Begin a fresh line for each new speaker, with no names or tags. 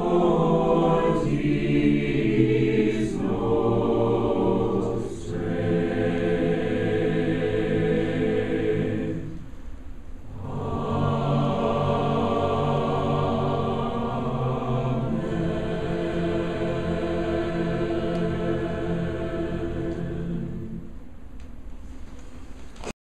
Oh.